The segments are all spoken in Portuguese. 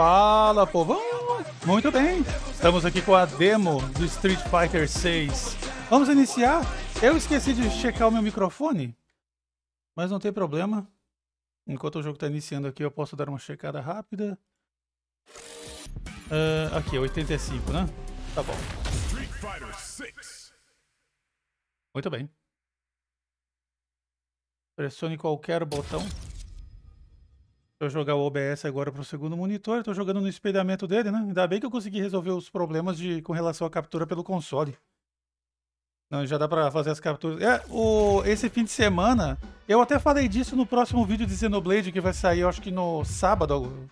Fala, povão! Muito bem, estamos aqui com a demo do Street Fighter 6. Vamos iniciar? Eu esqueci de checar o meu microfone, mas não tem problema. Enquanto o jogo está iniciando aqui, eu posso dar uma checada rápida. Uh, aqui, 85, né? Tá bom. Muito bem. Pressione qualquer botão. Vou jogar o OBS agora para o segundo monitor. Estou jogando no espelhamento dele, né? Ainda bem que eu consegui resolver os problemas de, com relação à captura pelo console. Não, já dá para fazer as capturas. É, o, esse fim de semana, eu até falei disso no próximo vídeo de Xenoblade, que vai sair, eu acho que no sábado,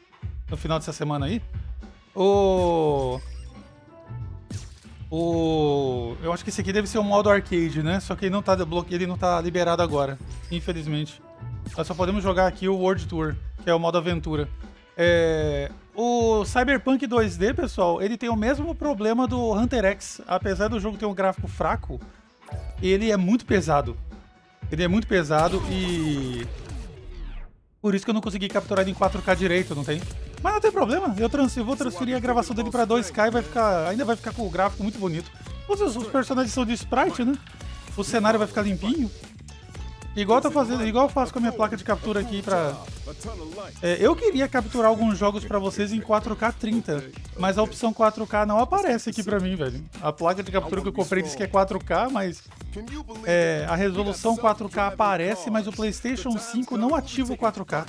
no final dessa semana aí. O... O... Eu acho que esse aqui deve ser o modo arcade, né? Só que ele não tá, ele não tá liberado agora, infelizmente. Nós só podemos jogar aqui o World Tour que é o modo aventura. É... O Cyberpunk 2D, pessoal, ele tem o mesmo problema do Hunter X. Apesar do jogo ter um gráfico fraco, ele é muito pesado. Ele é muito pesado e... Por isso que eu não consegui capturar ele em 4K direito, não tem? Mas não tem problema, eu, trans... eu vou transferir a gravação dele pra 2K e vai ficar... ainda vai ficar com o gráfico muito bonito. Os, os personagens são de sprite, né? O cenário vai ficar limpinho. Igual eu tô fazendo, igual eu faço com a minha placa de captura aqui pra... É, eu queria capturar alguns jogos pra vocês em 4K 30, mas a opção 4K não aparece aqui pra mim, velho. A placa de captura que eu comprei diz que é 4K, mas é, a resolução 4K aparece, mas o PlayStation 5 não ativa o 4K.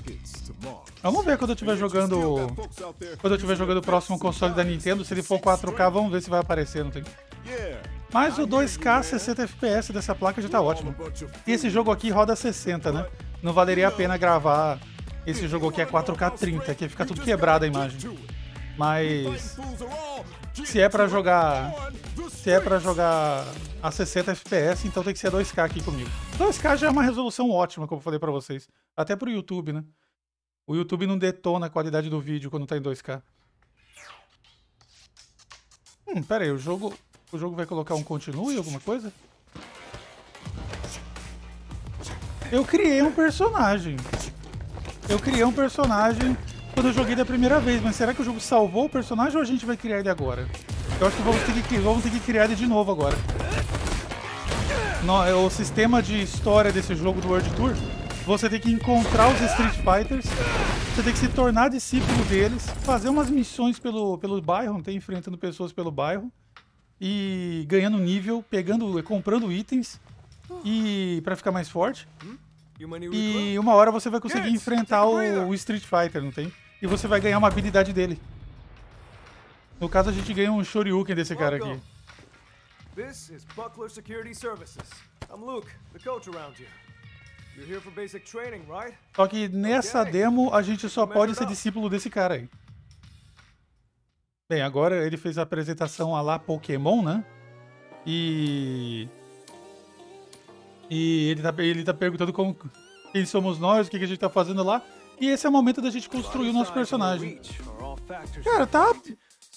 Vamos ver quando eu estiver jogando. Quando eu estiver jogando o próximo console da Nintendo, se ele for 4K, vamos ver se vai aparecer, não tem? Mas o 2K 60 FPS dessa placa já tá ótimo. E esse jogo aqui roda 60, né? Não valeria a pena gravar esse jogo aqui é 4K 30, que fica tudo quebrado a imagem. Mas se é para jogar, se é para jogar a 60 FPS, então tem que ser 2K aqui comigo. 2K já é uma resolução ótima, como eu falei para vocês, até pro YouTube, né? O YouTube não detona a qualidade do vídeo quando tá em 2K. Hum, pera aí, o jogo o jogo vai colocar um continue, alguma coisa? Eu criei um personagem. Eu criei um personagem quando eu joguei da primeira vez, mas será que o jogo salvou o personagem ou a gente vai criar ele agora? Eu acho que vamos ter que, vamos ter que criar ele de novo agora. No, é o sistema de história desse jogo do World Tour, você tem que encontrar os Street Fighters, você tem que se tornar discípulo deles, fazer umas missões pelo, pelo bairro, tem enfrentando pessoas pelo bairro, e ganhando nível, pegando, comprando itens e para ficar mais forte. E uma hora você vai conseguir enfrentar o, o, Street Fighter, não tem? E você vai ganhar uma habilidade dele. No caso, a gente ganha um Shoryuken desse cara aqui. This is Buckler Security Services. I'm Luke, the coach around here. You're here for basic training, right? Só que nessa demo a gente só pode ser discípulo desse cara aí. Bem, agora ele fez a apresentação a lá Pokémon, né? E. E ele tá, ele tá perguntando como, quem somos nós, o que, que a gente tá fazendo lá. E esse é o momento da gente construir o nosso personagem. Cara, tá.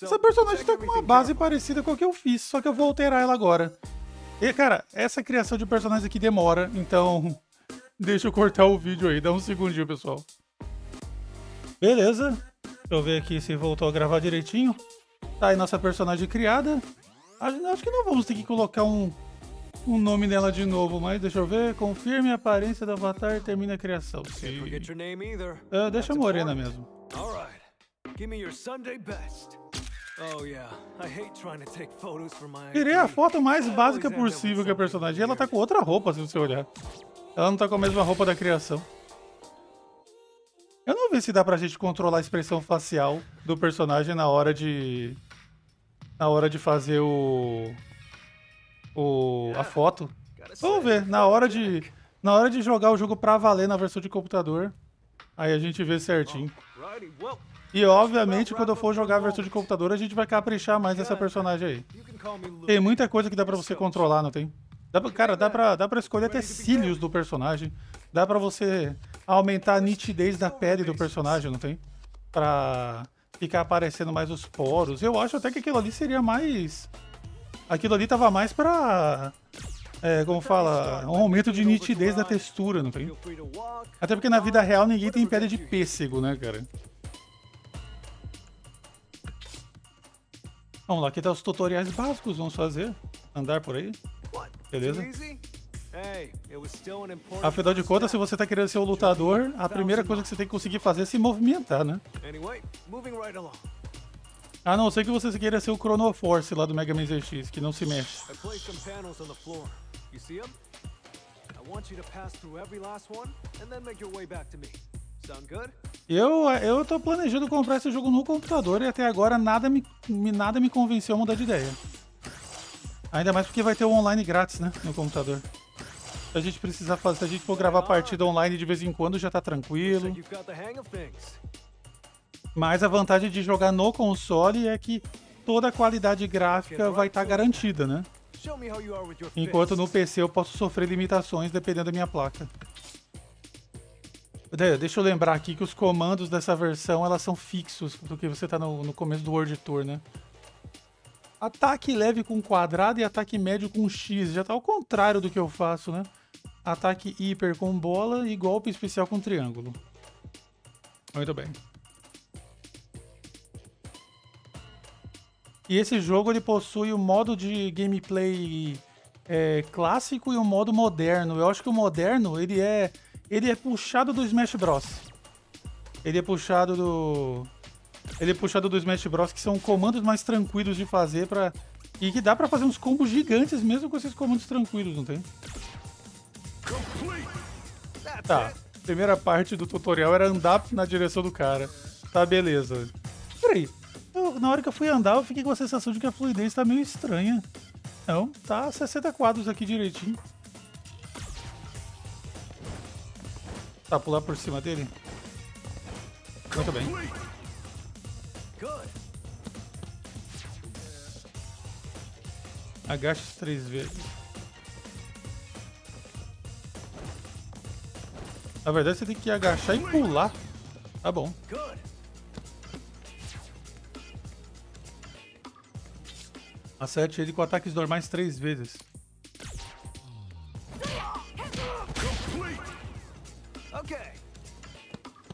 Essa personagem tá com uma base parecida com a que eu fiz, só que eu vou alterar ela agora. E, cara, essa criação de personagens aqui demora, então. Deixa eu cortar o vídeo aí, dá um segundinho, pessoal. Beleza. Deixa eu ver aqui se voltou a gravar direitinho. Tá aí nossa personagem criada. Acho que não vamos ter que colocar um, um nome nela de novo, mas deixa eu ver. Confirme a aparência do avatar e termine a criação. Sim. Uh, deixa a morena mesmo. Tirei a foto mais básica possível que a personagem. Ela tá com outra roupa, se você olhar. Ela não tá com a mesma roupa da criação. Eu não vi se dá pra gente controlar a expressão facial do personagem na hora de. Na hora de fazer o. O. a foto. Vamos ver, na hora de. Na hora de jogar o jogo pra valer na versão de computador, aí a gente vê certinho. E obviamente, quando eu for jogar a versão de computador, a gente vai caprichar mais nessa personagem aí. Tem muita coisa que dá pra você controlar, não tem? Dá pra, cara, dá pra, dá pra escolher até cílios do personagem. Dá pra você aumentar a nitidez da pele do personagem, não tem? Pra ficar aparecendo mais os poros. Eu acho até que aquilo ali seria mais... Aquilo ali tava mais pra... É, como fala, um aumento de nitidez da textura, não tem? Até porque na vida real ninguém tem pele de pêssego, né, cara? Vamos lá, aqui tá os tutoriais básicos, vamos fazer. Andar por aí. Beleza? Afinal de contas, se você tá querendo ser um lutador, a primeira coisa que você tem que conseguir fazer é se movimentar, né? A não ser que você queira ser o Chrono Force lá do Mega Man ZX, que não se mexe. Eu, eu tô planejando comprar esse jogo no computador e até agora nada me, nada me convenceu a mudar de ideia. Ainda mais porque vai ter o online grátis, né, no computador. Se a gente precisar fazer, se a gente for gravar partida online de vez em quando, já tá tranquilo. Mas a vantagem de jogar no console é que toda a qualidade gráfica vai estar tá garantida, né? Enquanto no PC eu posso sofrer limitações dependendo da minha placa. Deixa eu lembrar aqui que os comandos dessa versão elas são fixos do que você está no, no começo do World Tour, né? Ataque leve com quadrado e ataque médio com X. Já tá ao contrário do que eu faço, né? Ataque hiper com bola e golpe especial com triângulo. Muito bem. E esse jogo ele possui o modo de gameplay é, clássico e o modo moderno. Eu acho que o moderno ele é ele é puxado do Smash Bros. Ele é puxado do ele é puxado do Smash Bros que são comandos mais tranquilos de fazer para e que dá para fazer uns combos gigantes mesmo com esses comandos tranquilos, não tem? Tá. Primeira parte do tutorial era andar na direção do cara. Tá, beleza. Peraí. Eu, na hora que eu fui andar, eu fiquei com a sensação de que a fluidez tá meio estranha. Não, tá 60 quadros aqui direitinho. Tá, pular por cima dele? Muito bem. Agache três vezes. Na verdade, você tem que agachar e pular. Tá bom. Acerte ele com ataques normais três vezes.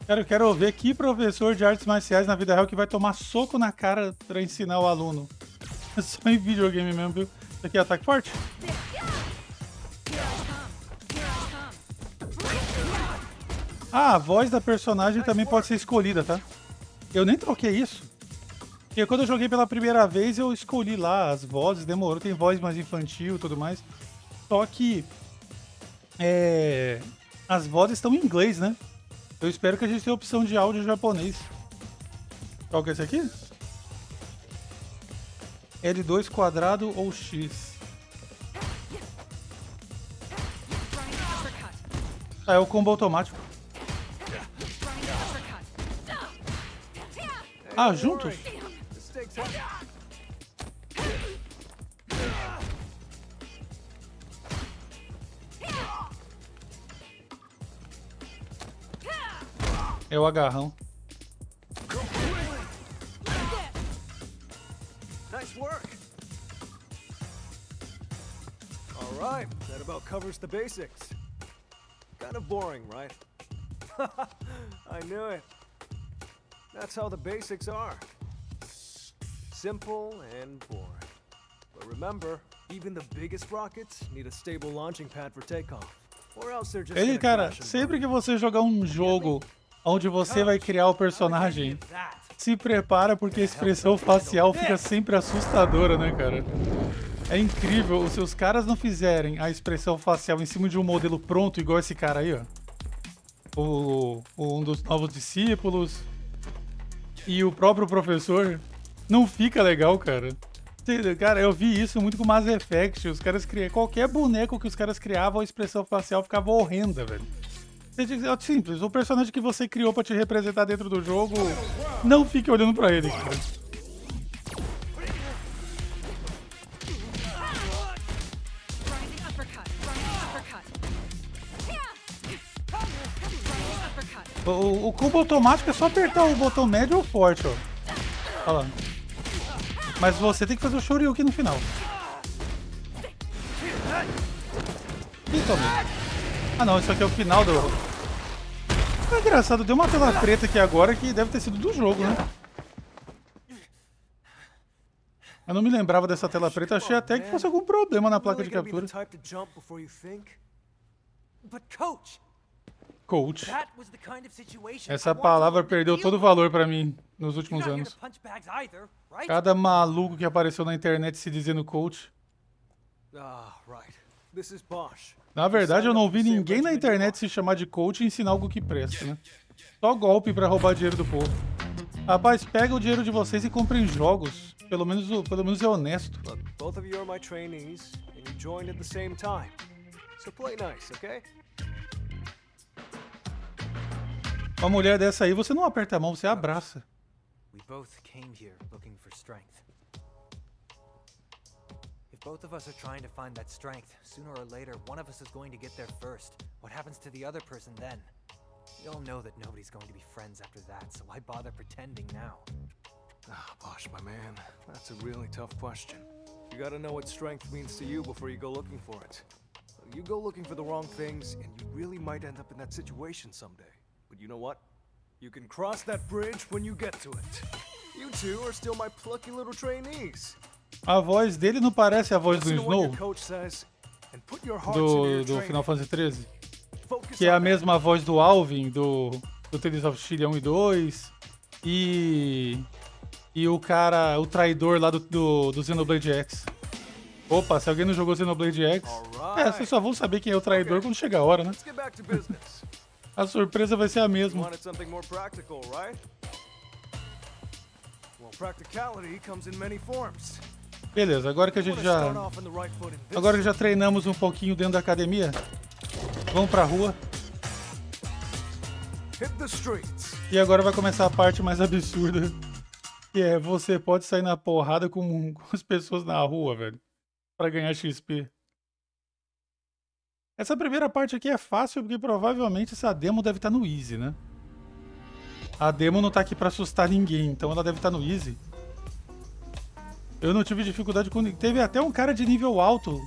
Quero, quero ver que professor de artes marciais na vida real que vai tomar soco na cara pra ensinar o aluno. É só em videogame mesmo, viu? Isso aqui é ataque forte? Ah, a voz da personagem também pode ser escolhida, tá? Eu nem troquei isso. Porque quando eu joguei pela primeira vez, eu escolhi lá as vozes, demorou, tem voz mais infantil e tudo mais. Só que é, as vozes estão em inglês, né? Eu espero que a gente tenha opção de áudio japonês. Qual que é esse aqui? L2 quadrado ou X? Ah, é o combo automático. Ah, juntos? É o agarrão. Nice work. All right, that about covers the basics. Kind of boring, right? I knew it. That's how the basics are. Simple and boring. But remember, even the biggest rockets need a stable launching pad for takeoff. Or else they're just Ele, cara, sempre que você jogar um jogo onde você vai criar o personagem. Se prepara porque a expressão facial fica sempre assustadora, né, cara? É incrível, se os caras não fizerem a expressão facial em cima de um modelo pronto, igual esse cara aí, ó. O, um dos novos discípulos e o próprio professor, não fica legal, cara. Cara, eu vi isso muito com Mass Effect. Os caras criam. Qualquer boneco que os caras criavam, a expressão facial ficava horrenda, velho. É simples, o personagem que você criou pra te representar dentro do jogo, não fique olhando pra ele, cara. O, o combo automático é só apertar o botão médio ou forte, ó. Olha lá. Mas você tem que fazer o Shoryuken no final. Ih, tomei. Ah não, isso aqui é o final do... É engraçado, deu uma tela preta aqui agora que deve ter sido do jogo, né? Eu não me lembrava dessa tela preta, achei até que fosse algum problema na placa de captura. Coach. Essa palavra perdeu todo o valor pra mim nos últimos anos. Cada maluco que apareceu na internet se dizendo coach. Ah, na verdade, eu não ouvi ninguém na internet se chamar de coach e ensinar algo que presta, né? Só golpe pra roubar dinheiro do povo. Rapaz, pega o dinheiro de vocês e comprem jogos. Pelo menos, pelo menos é honesto. Look, both of you are my trainees, and you joined at the same time. So play nice, okay? Uma mulher dessa aí, você não aperta a mão, você abraça. We both came here looking for strength. If both of us are trying to find that strength, sooner or later, one of us is going to get there first. What happens to the other person then? We all know that nobody's going to be friends after that, so why bother pretending now? Ah, Bosh, my man, that's a really tough question. You gotta know what strength means to you before you go looking for it. You go looking for the wrong things, and you really might end up in that situation someday. But you know what? You can cross that bridge when you get to it. You two are still my plucky little trainees. A voz dele não parece a voz do Snow do, do Final Fantasy XIII? Que é a mesma voz do Alvin do, do Tales of Chile 1 e 2 e e o cara, o traidor lá do, do, do Xenoblade X. Opa, se alguém não jogou Xenoblade X, é, vocês só vão saber quem é o traidor quando chegar a hora, né? a surpresa vai ser a mesma. Beleza, agora que a gente já. Agora que já treinamos um pouquinho dentro da academia, vamos pra rua. E agora vai começar a parte mais absurda que é você pode sair na porrada com, com as pessoas na rua, velho, para ganhar XP. Essa primeira parte aqui é fácil porque provavelmente essa demo deve estar tá no easy, né? A demo não tá aqui para assustar ninguém, então ela deve estar tá no easy. Eu não tive dificuldade com. Teve até um cara de nível alto,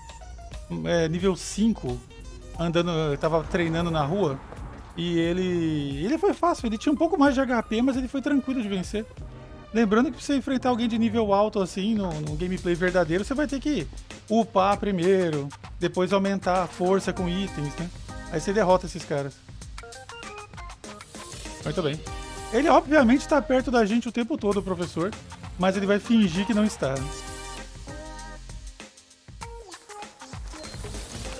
é, nível 5, andando. tava treinando na rua. E ele. Ele foi fácil, ele tinha um pouco mais de HP, mas ele foi tranquilo de vencer. Lembrando que pra você enfrentar alguém de nível alto assim, no, no, gameplay verdadeiro, você vai ter que upar primeiro, depois aumentar a força com itens, né? Aí você derrota esses caras. Muito bem. Ele obviamente está perto da gente o tempo todo, o professor, mas ele vai fingir que não está.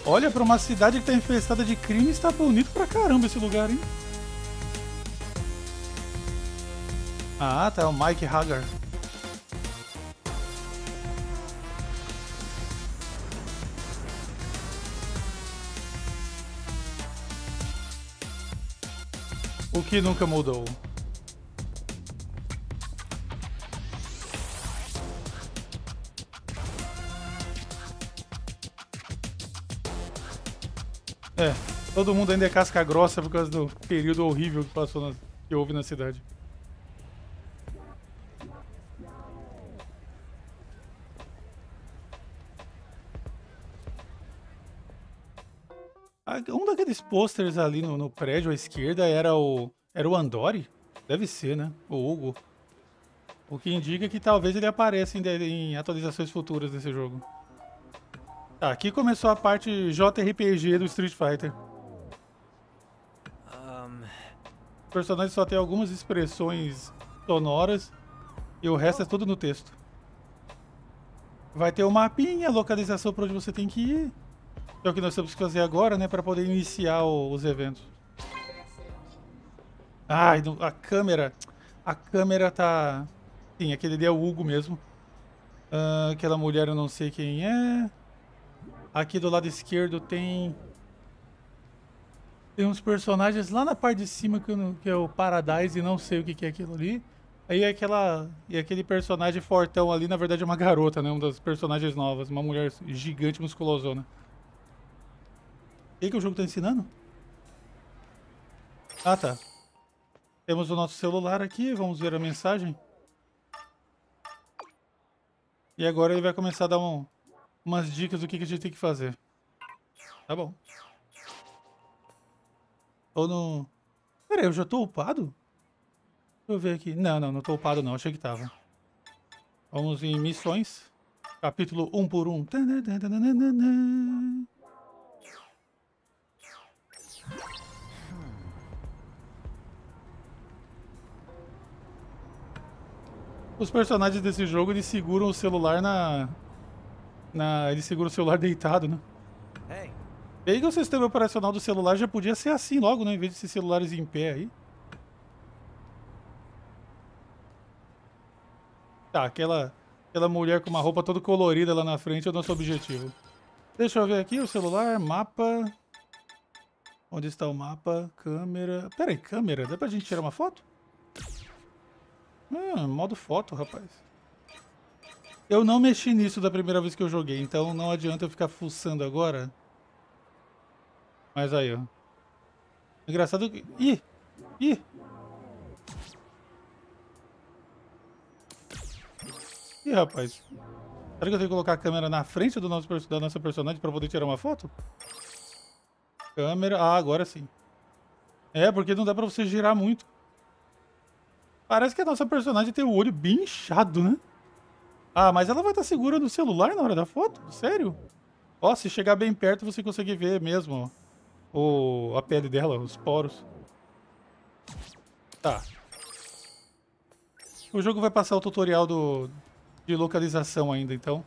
Olha, para uma cidade que está infestada de crime, está bonito pra caramba esse lugar, hein? Ah, tá, o Mike Hagar. O que nunca mudou? É, todo mundo ainda é casca grossa por causa do período horrível que passou na, que houve na cidade. Um daqueles posters ali no, no, prédio à esquerda era o. Era o Andori? Deve ser, né? O Hugo. O que indica que talvez ele apareça em, em atualizações futuras desse jogo. Tá, aqui começou a parte JRPG do Street Fighter. O personagem só tem algumas expressões sonoras e o resto é tudo no texto. Vai ter o um mapinha, a localização para onde você tem que ir. É o que nós temos que fazer agora, né? Para poder iniciar o, os eventos. Ai, a câmera... A câmera tá... Sim, aquele ali é o Hugo mesmo. Uh, aquela mulher eu não sei quem é. Aqui do lado esquerdo tem... Tem uns personagens lá na parte de cima que, que é o Paradise e não sei o que, que é aquilo ali. Aí aquela, e aquele personagem fortão ali, na verdade é uma garota, né? Uma das personagens novas. Uma mulher gigante musculosona. Que, que o jogo está ensinando? Ah, tá. Temos o nosso celular aqui, vamos ver a mensagem. E agora ele vai começar a dar um, umas dicas do que, que a gente tem que fazer. Tá bom. Ou não... Pera aí, eu já tô upado? Deixa eu ver aqui. Não, não, não tô upado não, achei que tava. Vamos em missões. Capítulo 1 um por 1. Um. Os personagens desse jogo, eles seguram o celular na... na eles seguram o celular deitado, né? Hey, E aí que o sistema operacional do celular já podia ser assim logo, né? Em vez de esses celulares em pé aí. Tá, aquela, aquela mulher com uma roupa toda colorida lá na frente é o nosso objetivo. Deixa eu ver aqui o celular, mapa. Onde está o mapa? Câmera. Pera aí, câmera? Dá pra gente tirar uma foto? Ah, modo foto, rapaz. Eu não mexi nisso da primeira vez que eu joguei, então não adianta eu ficar fuçando agora. Mas aí, ó. Engraçado que... Ih! Ih! Ih, rapaz. Será que eu tenho que colocar a câmera na frente do nosso, da nossa personagem pra poder tirar uma foto? Câmera... Ah, agora sim. É, porque não dá pra você girar muito. Parece que a nossa personagem tem o olho bem inchado, né? Ah, mas ela vai estar segura no celular na hora da foto? Sério? Ó, se chegar bem perto você consegue ver mesmo o, a pele dela, os poros. Tá. O jogo vai passar o tutorial do, de localização ainda, então.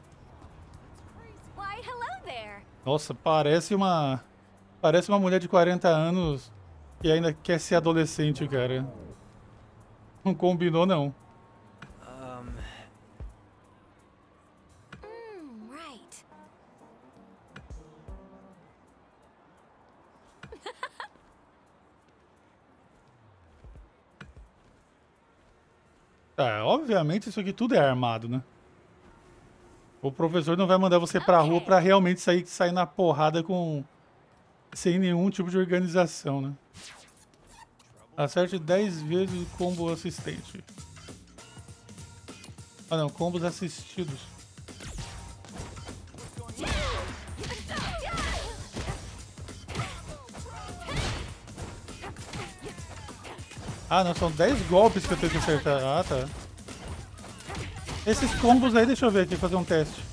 Nossa, parece uma. Parece uma mulher de 40 anos que ainda quer ser adolescente, cara. Não combinou, não. Tá, obviamente isso aqui tudo é armado, né? O professor não vai mandar você pra rua pra realmente sair, sair na porrada com. sem nenhum tipo de organização, né? Acerte 10 vezes o combo assistente. Ah não, combos assistidos. Ah não, são 10 golpes que eu tenho que acertar. Ah tá. Esses combos aí, deixa eu ver aqui, fazer um teste.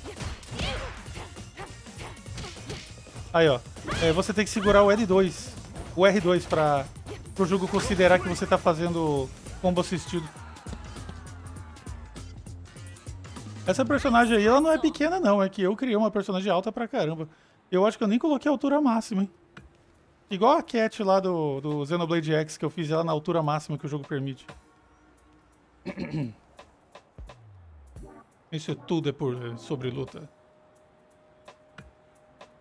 Aí ó, é, você tem que segurar o L2, o R2 pra o jogo considerar que você tá fazendo combo assistido. Essa personagem aí, ela não é pequena não, é que eu criei uma personagem alta pra caramba. Eu acho que eu nem coloquei a altura máxima, hein. Igual a Cat lá do, do Xenoblade X, que eu fiz ela na altura máxima que o jogo permite. Isso tudo é por, é sobre luta.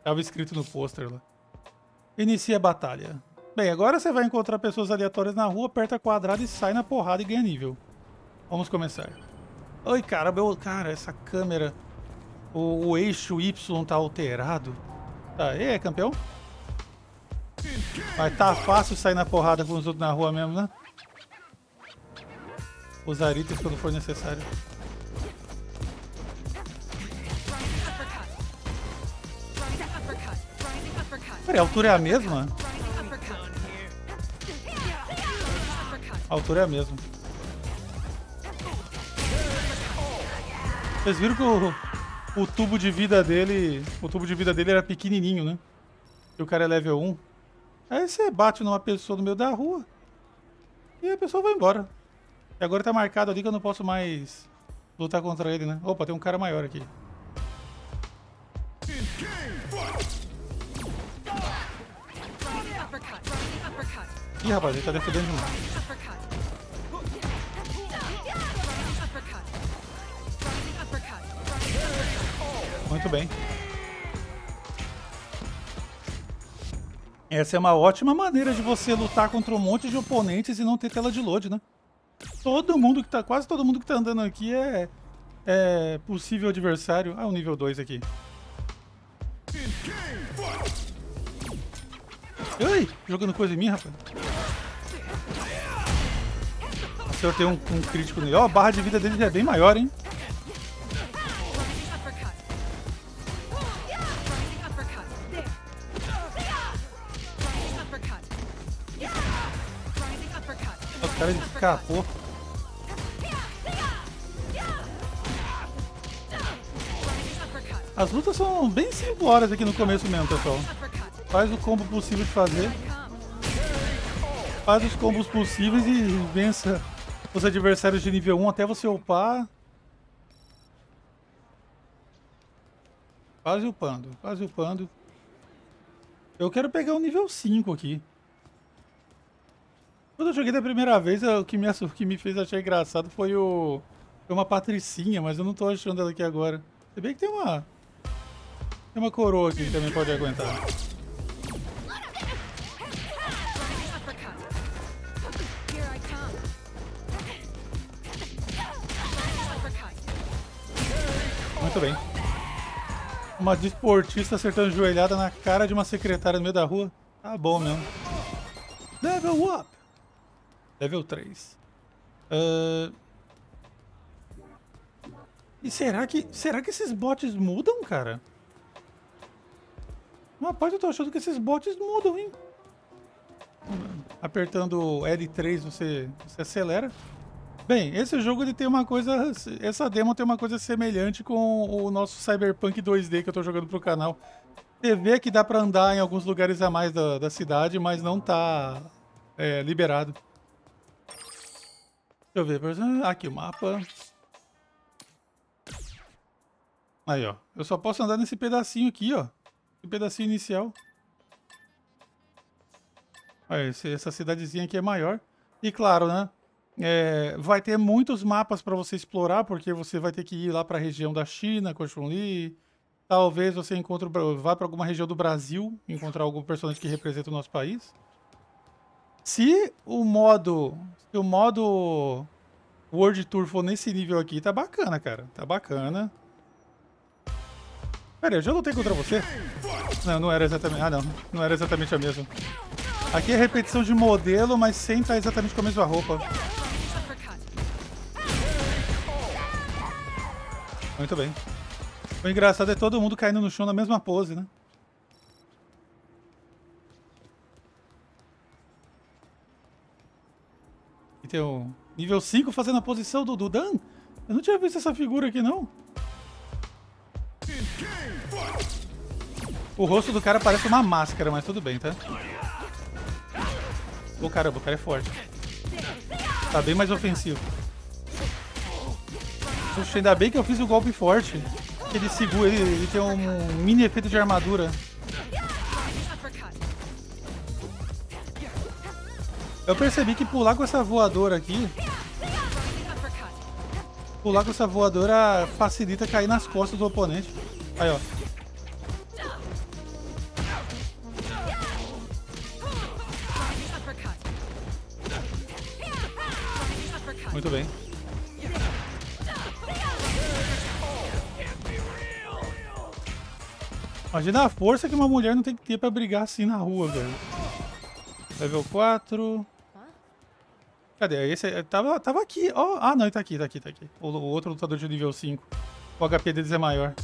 Tava escrito no pôster lá. Inicia a batalha. Bem, agora você vai encontrar pessoas aleatórias na rua, aperta quadrado e sai na porrada e ganha nível. Vamos começar. Oi, cara, meu, cara, essa câmera. O, o eixo Y tá alterado. Tá, e aí, campeão? Mas tá fácil sair na porrada com os outros na rua mesmo, né? Usar itens quando for necessário. Peraí, a altura é a mesma? A altura é a mesma. Vocês viram que o, o tubo de vida dele. O tubo de vida dele era pequenininho, né? E o cara é level 1. Aí você bate numa pessoa no meio da rua. E a pessoa vai embora. E agora tá marcado ali que eu não posso mais lutar contra ele, né? Opa, tem um cara maior aqui. Ih, rapaz, ele tá defendendo demais. Muito bem. Essa é uma ótima maneira de você lutar contra um monte de oponentes e não ter tela de load, né? Todo mundo que tá. Quase todo mundo que tá andando aqui é. É possível adversário. Ah, o nível 2 aqui. Ai, jogando coisa em mim, rapaz. Acertei um, um crítico nele. Ó, a barra de vida dele já é bem maior, hein? Cara escapou. As lutas são bem simplórias aqui no começo mesmo, pessoal. Faz o combo possível de fazer. Faz os combos possíveis e vença os adversários de nível 1 até você upar. Quase upando, quase upando. Eu quero pegar o nível 5 aqui. Quando eu joguei da primeira vez, o que me, o que me fez achar engraçado foi o. Foi uma patricinha, mas eu não tô achando ela aqui agora. Se bem que tem uma. Tem uma coroa aqui que também pode aguentar. Muito bem. Uma desportista acertando joelhada na cara de uma secretária no meio da rua. Tá bom mesmo. Level up! Level 3. Ah, E será que. Será que esses bots mudam, cara? Rapaz, eu tô achando que esses bots mudam, hein? Apertando L3 você, você acelera. Bem, esse jogo ele tem uma coisa. Essa demo tem uma coisa semelhante com o nosso Cyberpunk 2D que eu tô jogando pro canal. Você vê que dá pra andar em alguns lugares a mais da, da cidade, mas não tá é, liberado. Eu ver, exemplo, aqui o mapa. Aí, ó. Eu só posso andar nesse pedacinho aqui, ó. Esse pedacinho inicial. Esse- essa cidadezinha aqui é maior. E claro, né? é, vai ter muitos mapas para você explorar, porque você vai ter que ir lá para a região da China, com a Chun-Li. Talvez você encontre, vá para alguma região do Brasil, encontrar algum personagem que representa o nosso país. Se o modo, se o modo World Tour for nesse nível aqui, tá bacana, cara. Tá bacana. Pera eu já lutei contra você? Não, não era exatamente. Ah, não. Não era exatamente a mesma. Aqui é repetição de modelo, mas sem estar exatamente com a mesma roupa. Muito bem. O engraçado é todo mundo caindo no chão na mesma pose, né? O nível 5 fazendo a posição do Dudan. Eu não tinha visto essa figura aqui, não. O rosto do cara parece uma máscara, mas tudo bem, tá? Ô caramba, o cara é forte. Tá bem mais ofensivo. Puxa, ainda bem que eu fiz o golpe forte. Ele segura, ele, ele tem um mini efeito de armadura. Eu percebi que pular com essa voadora aqui. Pular com essa voadora facilita cair nas costas do oponente. Aí, ó. Muito bem. Imagina a força que uma mulher não tem que ter pra brigar assim na rua, velho. Level 4. Cadê? Esse é- tava, tava aqui. ó. ah, não, ele tá aqui, tá aqui, tá aqui. O, o outro lutador de nível 5. O HP deles é maior.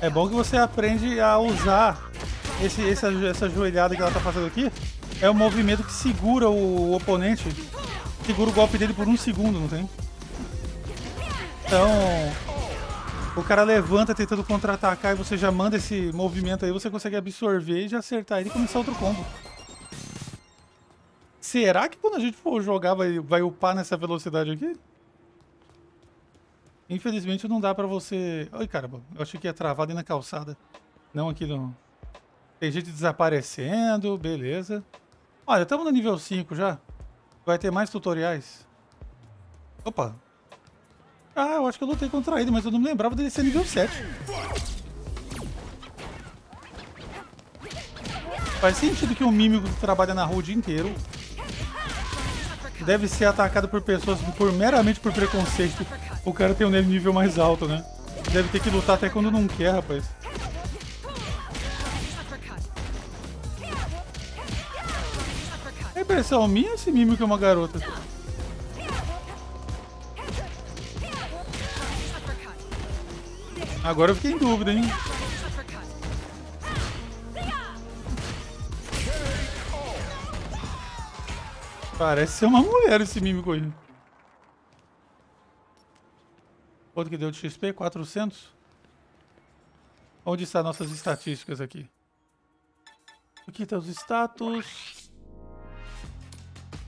É bom que você aprende a usar esse, essa, essa joelhada que ela tá fazendo aqui. É o movimento que segura o, oponente. Segura o golpe dele por um segundo, não tem? Então, o cara levanta tentando contra-atacar e você já manda esse movimento aí, você consegue absorver e já acertar ele e começar outro combo. Será que quando a gente for jogar vai, vai upar nessa velocidade aqui? Infelizmente não dá pra você... Ai, caramba, eu achei que ia travar ali na calçada. Não aqui no... Tem gente desaparecendo, beleza. Olha, estamos no nível 5 já. Vai ter mais tutoriais. Opa. Ah, eu acho que eu lutei contra ele, mas eu não me lembrava dele ser nível 7. Faz sentido que um mímico que trabalha na rua o dia inteiro deve ser atacado por pessoas por meramente por preconceito. O cara tem um nível mais alto, né? Deve ter que lutar até quando não quer, rapaz. impressão ou esse mimo que é uma garota? Agora eu fiquei em dúvida, hein? Parece ser uma mulher esse mímico aí. Quanto que deu de XP? 400? Onde estão nossas estatísticas aqui? Aqui estão os status.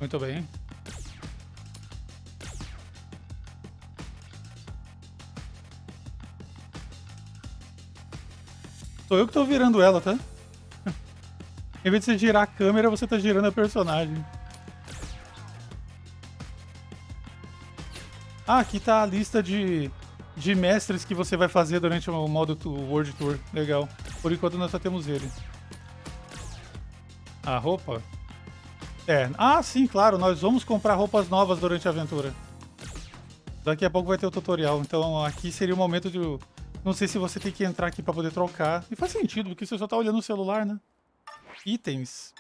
Muito bem. Sou eu que tô virando ela, tá? em vez de você girar a câmera, você tá girando a personagem. Ah, aqui tá a lista de, de mestres que você vai fazer durante o modo World Tour. Legal. Por enquanto nós só temos ele. A roupa? É. Ah, sim, claro. Nós vamos comprar roupas novas durante a aventura. Daqui a pouco vai ter o tutorial. Então aqui seria o momento de... Não sei se você tem que entrar aqui pra poder trocar. E faz sentido, porque você só tá olhando o celular, né? Itens.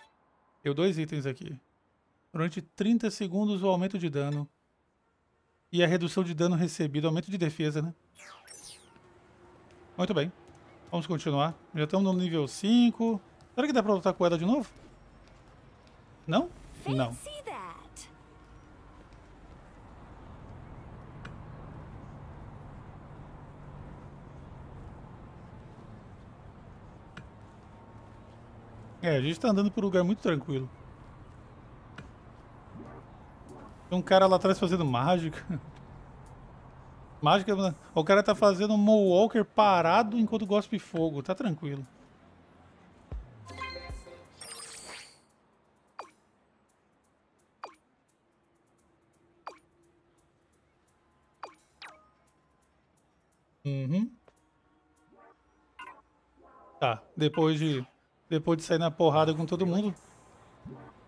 Tem dois itens aqui. Durante 30 segundos o aumento de dano. E a redução de dano recebido, aumento de defesa, né? Muito bem. Vamos continuar. Já estamos no nível 5. Será que dá pra lutar com ela de novo? Não? Não. É, a gente tá andando por um lugar muito tranquilo. Tem um cara lá atrás fazendo mágica. Mágica, o cara tá fazendo um Moonwalker parado enquanto gospe fogo. Tá tranquilo. Tá, depois de depois de sair na porrada com todo mundo,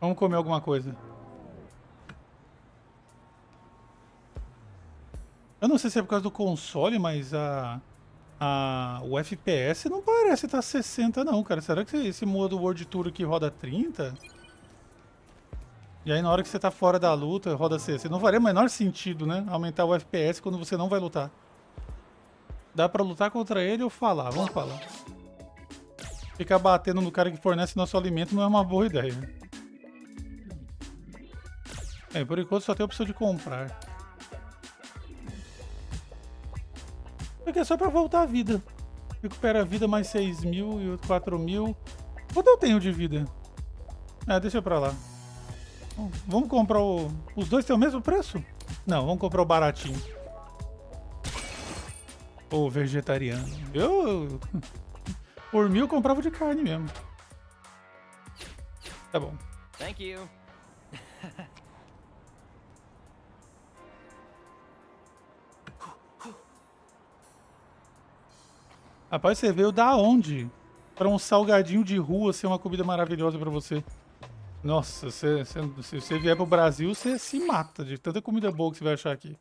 vamos comer alguma coisa. Eu não sei se é por causa do console, mas a, a o FPS não parece estar 60 não, cara. Será que esse modo World Tour aqui roda 30? E aí na hora que você tá fora da luta, roda 60. Não faria o menor sentido, né? Aumentar o FPS quando você não vai lutar. Dá pra lutar contra ele ou falar? Vamos falar. Ficar batendo no cara que fornece nosso alimento não é uma boa ideia. É, por enquanto só tem a opção de comprar. Porque é só pra voltar a vida. Recupera a vida mais 6 mil e outro 4 mil. Quanto eu tenho de vida? Ah, deixa pra lá. Vamos comprar o... Os dois têm o mesmo preço? Não, vamos comprar o baratinho. O vegetariano. Eu... Por mil eu comprava de carne mesmo. Tá bom. Thank you. Rapaz, você veio da onde? Pra um salgadinho de rua ser uma comida maravilhosa pra você. Nossa, você- você- se você vier pro Brasil, você se mata de tanta comida boa que você vai achar aqui.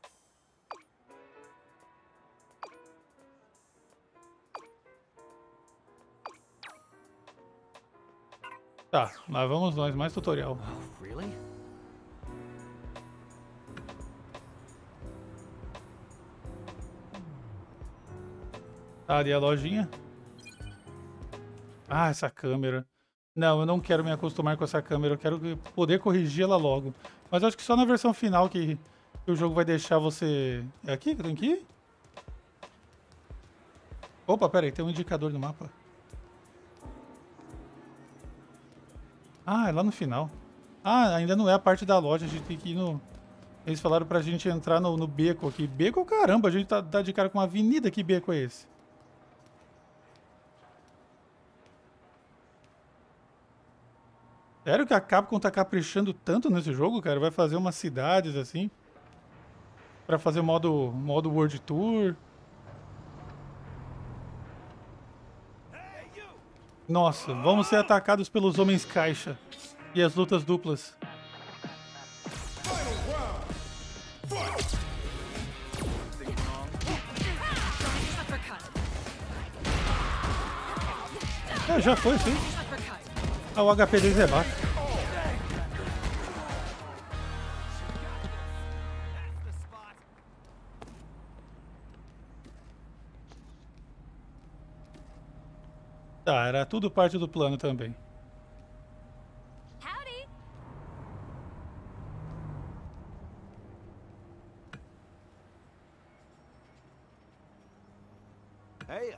Tá, lá vamos nós, mais tutorial. Oh, really? Tá ali a lojinha. Ah, essa câmera. Não, eu não quero me acostumar com essa câmera. Eu quero que- poder corrigi-la logo. Mas acho que só na versão final que, que o jogo vai deixar você... É aqui que eu tenho que ir? Opa, pera aí. Tem um indicador no mapa. Ah, é lá no final. Ah, ainda não é a parte da loja. A gente tem que ir no... Eles falaram pra gente entrar no, no beco aqui. Beco, caramba. A gente tá, tá de cara com uma avenida. Que beco é esse? Sério que a Capcom tá caprichando tanto nesse jogo, cara? Vai fazer umas cidades assim? Pra fazer modo, modo World Tour? Nossa, vamos ser atacados pelos homens caixa. E as lutas duplas. É, já foi, sim. Ah, o HP deles é baixo. Tá, era tudo parte do plano também. Hey.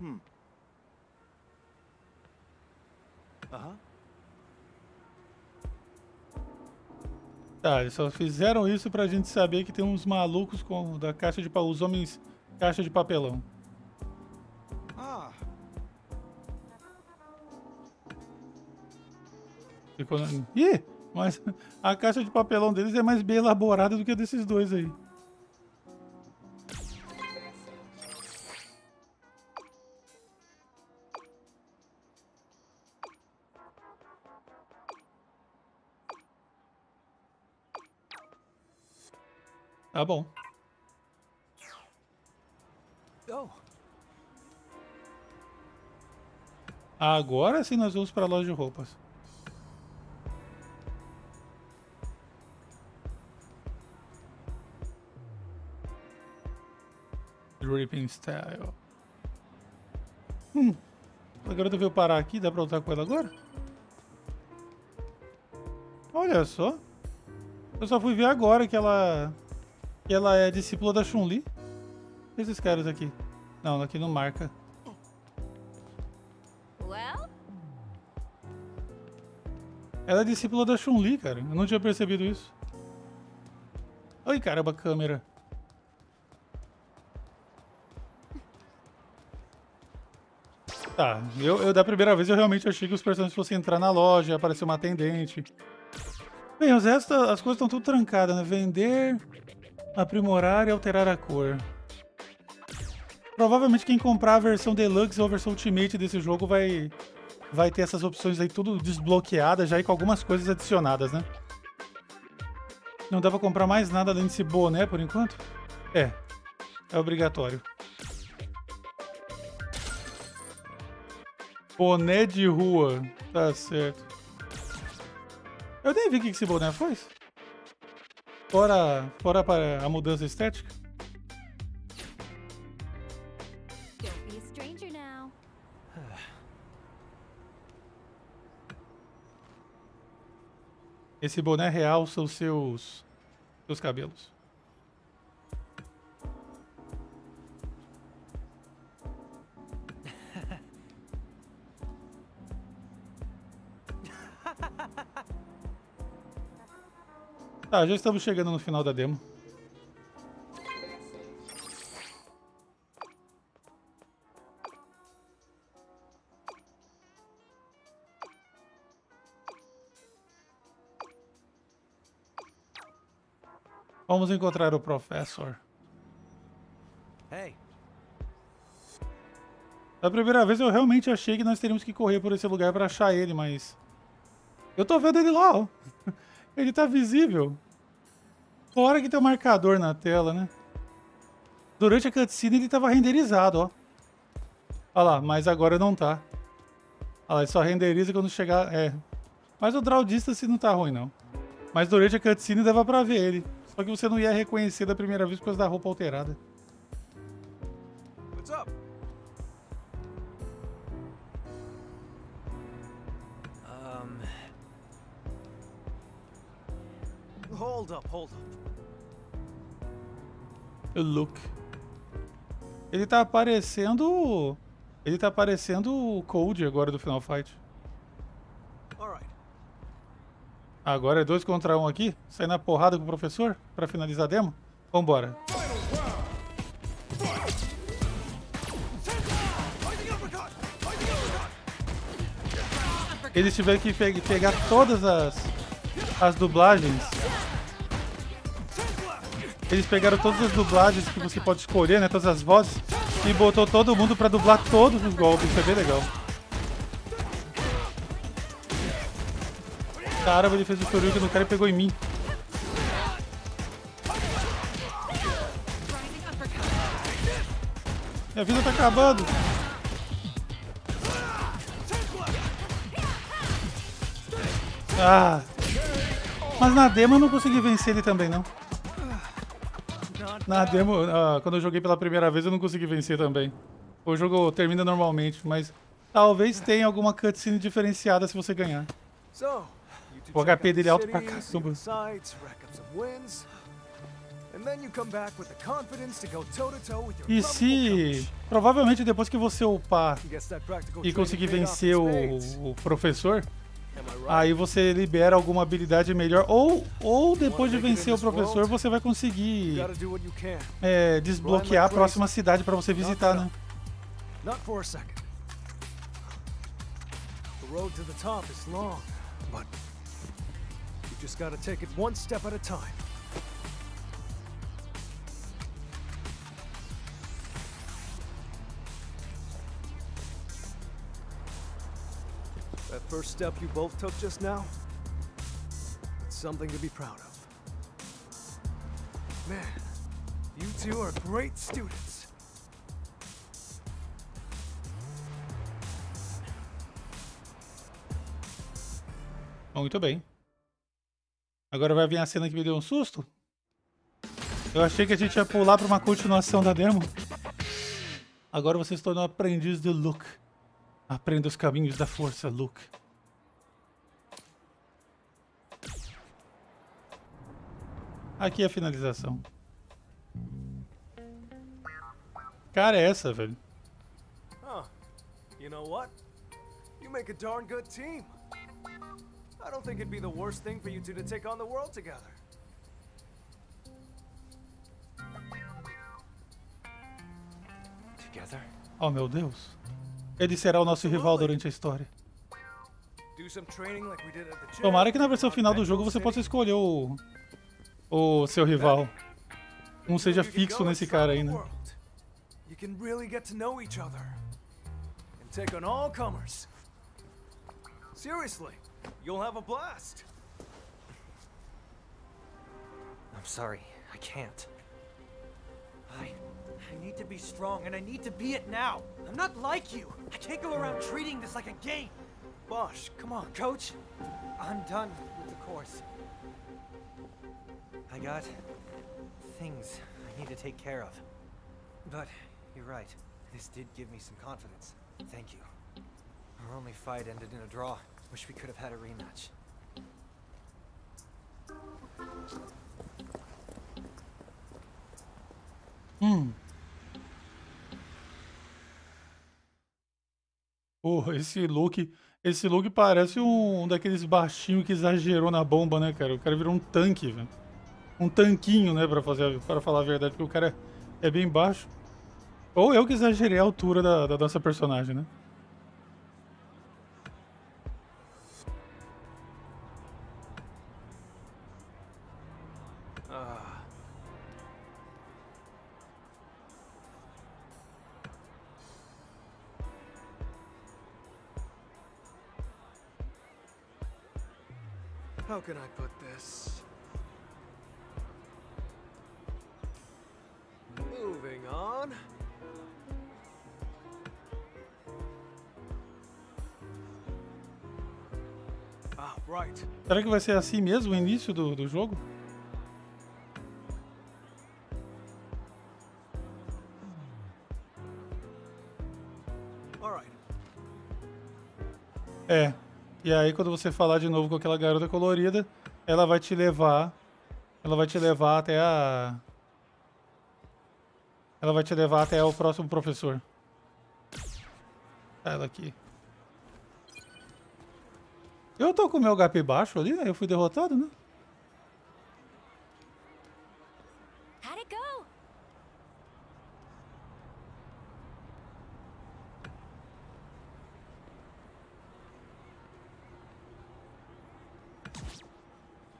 Hum. Aham. Tá, eles só fizeram isso pra gente saber que tem uns malucos com, da caixa de pau, os homens caixa de papelão. Ah, Ficou. Ih, mas a caixa de papelão deles é mais bem elaborada do que a desses dois aí. Tá bom. Agora sim nós vamos para a loja de roupas. Dripping Style. Hum. A garota veio parar aqui, dá pra lutar com ela agora? Olha só. Eu só fui ver agora que ela. que ela é discípula da Chun-Li. Esses caras aqui. Não, aqui não marca. Ela é discípula da Chun-Li, cara. Eu não tinha percebido isso. Ai, caramba, câmera. Tá, eu, eu da primeira vez eu realmente achei que os personagens fossem entrar na loja, aparecer uma atendente. Bem, os restos, as coisas estão tudo trancadas, né? Vender, aprimorar e alterar a cor. Provavelmente quem comprar a versão Deluxe ou a versão Ultimate desse jogo vai, vai ter essas opções aí tudo desbloqueadas já e com algumas coisas adicionadas, né? Não dá pra comprar mais nada além desse boné por enquanto? É, é obrigatório. Boné de rua, tá certo. Eu nem vi o que esse boné faz. Fora, fora para a mudança estética. Esse boné real são seus seus cabelos. Tá, já estamos chegando no final da demo. Vamos encontrar o Professor. Hey, Da primeira vez eu realmente achei que nós teríamos que correr por esse lugar para achar ele, mas. Eu tô vendo ele lá, ó. Ele tá visível. Fora que tem um marcador na tela, né? Durante a cutscene ele tava renderizado, ó. Olha lá, mas agora não tá. Olha lá, ele só renderiza quando chegar. É. Mas o draw distance não tá ruim, não. Mas durante a cutscene dava pra ver ele. Só que você não ia reconhecer da primeira vez por causa da roupa alterada. what's up? um, Hold up, hold up. Luke. Ele tá aparecendo. Ele tá aparecendo o Code agora do Final Fight. All right. Agora é dois contra um aqui? Sair na porrada com o professor pra finalizar a demo? Vambora. Eles tiveram que pe- pegar todas as, as dublagens. Eles pegaram todas as dublagens que você pode escolher, né? Todas as vozes. E botou todo mundo pra dublar todos os golpes. Isso é bem legal. Caramba, ele fez o Shoryuken no cara e pegou em mim. Minha vida tá acabando. Ah. Mas na demo eu não consegui vencer ele também, não. Na demo, ah, quando eu joguei pela primeira vez, eu não consegui vencer também. O jogo termina normalmente, mas talvez tenha alguma cutscene diferenciada se você ganhar. O HP dele é alto pra your E se provavelmente depois que você upar e conseguir vencer o, o professor, aí você libera alguma habilidade melhor. Ou, ou depois de vencer o professor, você vai conseguir é, desbloquear a próxima cidade pra você visitar, né? The road to the top is long, but you just gotta take it one step at a time. That first step you both took just now, it's something to be proud of. Man, you two are great students. Muito bem. Agora vai vir a cena que me deu um susto. Eu achei que a gente ia pular pra uma continuação da demo. Agora você se tornou aprendiz de Luke. Aprenda os caminhos da força, Luke. Aqui é a finalização. Cara, é essa, velho. Huh. You know what? You make a darn good team. I don't think it'd be the worst thing for you two to take on the world together. Together? Oh, meu Deus. Ele será o nosso rival durante a história. Tomara que na versão final do jogo você possa escolher o, o seu rival. Um seja fixo nesse cara né? world. You can really get to know each other and take on all comers. Seriously, you'll have a blast. I'm sorry, I can't. I. I need to be strong, and I need to be it now. I'm not like you. I can't go around treating this like a game. Bosh, come on. Coach, I'm done with the course. I got things I need to take care of. But you're right. This did give me some confidence. Thank you. Our only fight ended in a draw. Wish we could have had a rematch. Hum. Porra, esse look. Esse look parece um daqueles baixinhos que exagerou na bomba, né, cara? O cara virou um tanque, velho. Um tanquinho, né, pra, fazer, para falar a verdade, porque o cara é bem baixo. Ou eu que exagerei a altura da, da nossa personagem, né? This? Moving on. Ah, right. Será que vai ser assim mesmo o início do, do jogo? É. E aí quando você falar de novo com aquela garota colorida, ela vai te levar. Ela vai te levar até a. Ela vai te levar até o próximo professor. Ela aqui. Eu tô com meu HP baixo ali, né? Eu fui derrotado, né?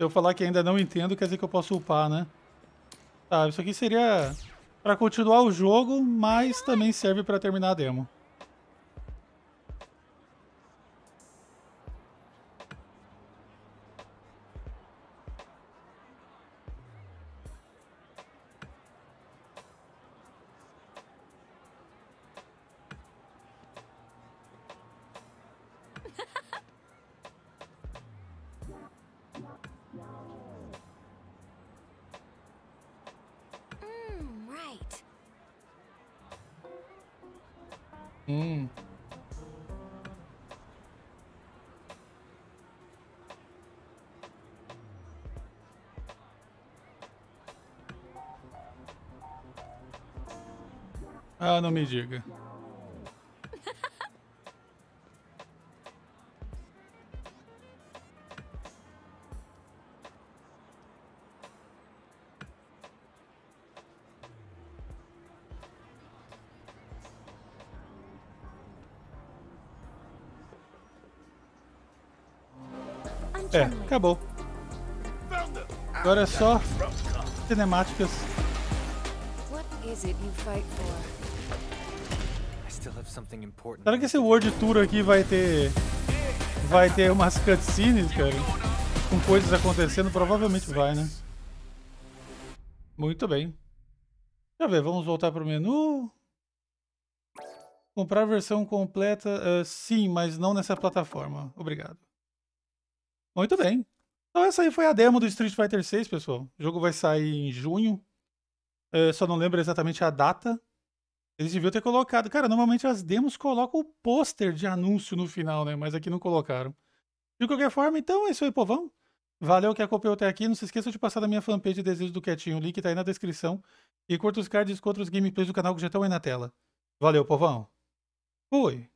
Se eu falar que ainda não entendo, quer dizer que eu posso upar, né? Tá, isso aqui seria pra continuar o jogo, mas também serve pra terminar a demo. Não me diga. É, acabou. Agora é só cinemáticas. What is it you fight for? Será que esse World Tour aqui vai ter. Vai ter umas cutscenes, cara? Com coisas acontecendo? Provavelmente vai, né? Muito bem. Eu ver, vamos voltar pro menu. Comprar a versão completa? eh, sim, mas não nessa plataforma. Obrigado. Muito bem. Então essa aí foi a demo do Street Fighter 6, pessoal. O jogo vai sair em junho. Eh, só não lembro exatamente a data. Eles deviam ter colocado. Cara, normalmente as demos colocam o pôster de anúncio no final, né? Mas aqui não colocaram. De qualquer forma, então é isso aí, povão. Valeu que acompanhou até aqui. Não se esqueça de passar na minha fanpage de Desejo do Quietinho. O link tá aí na descrição. E curta os cards contra os gameplays do canal que já estão aí na tela. Valeu, povão. Fui.